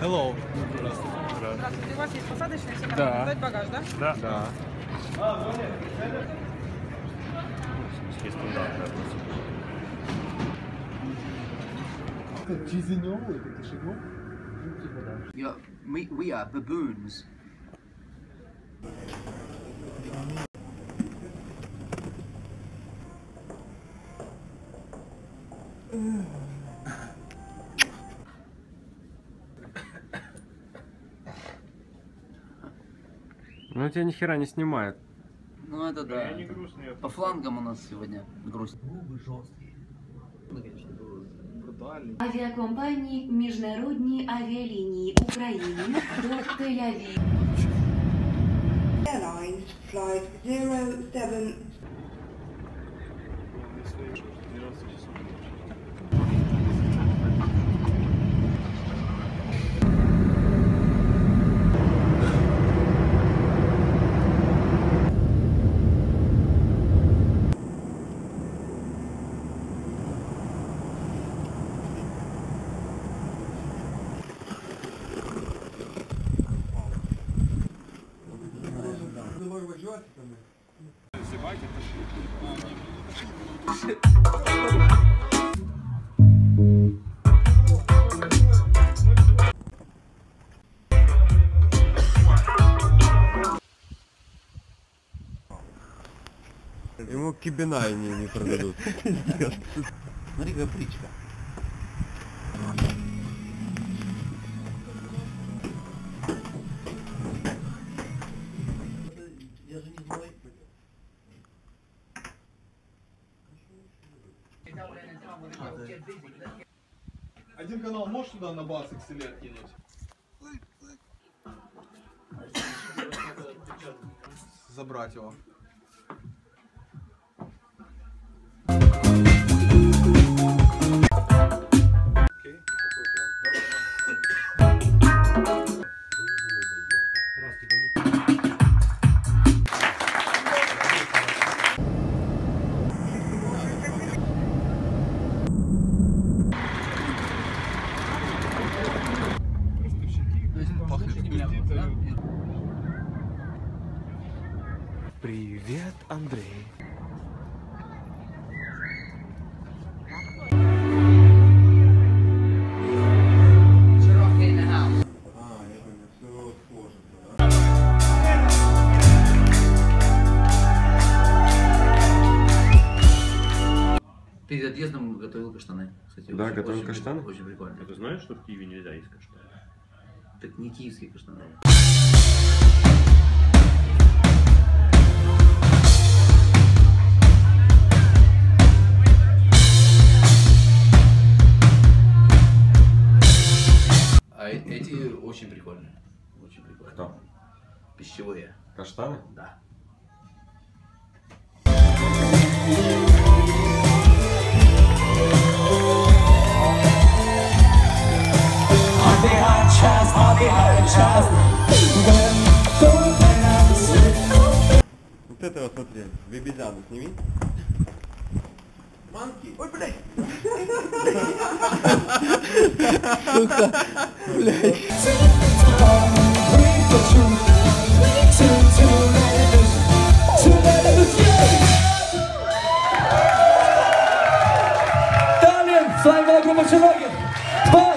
Hello. Здравствуйте, у вас есть посадочная все Да. Сдать багаж, да? Да. Да. Yeah, we, we are baboons. Ну тебя ни хера не снимает. Ну это да. По флангам у нас сегодня грусть. Авіакомпанії Міжнародні авіалінії України до Тель-Авів. Airlines flight 07 Ему кибина не, не продадут. Смотри, какая птичка. Один канал можешь туда на бас XLR кинуть? Забрать его. Привет, Андрей. Перед отъездом готовил каштаны. Кстати, Да, очень- готовил очень каштаны? Очень прикольно. А ты знаешь, что в Киеве нельзя есть каштаны? Так не киевские каштаны. Очень прикольные. Очень прикольные. Кто? Пищевые. Каштаны? Да. Вот этого смотри, бибизяну сними. Манки. Ой, блядь. Like. Daniel, zajmę na grubą szerokę. Dwa.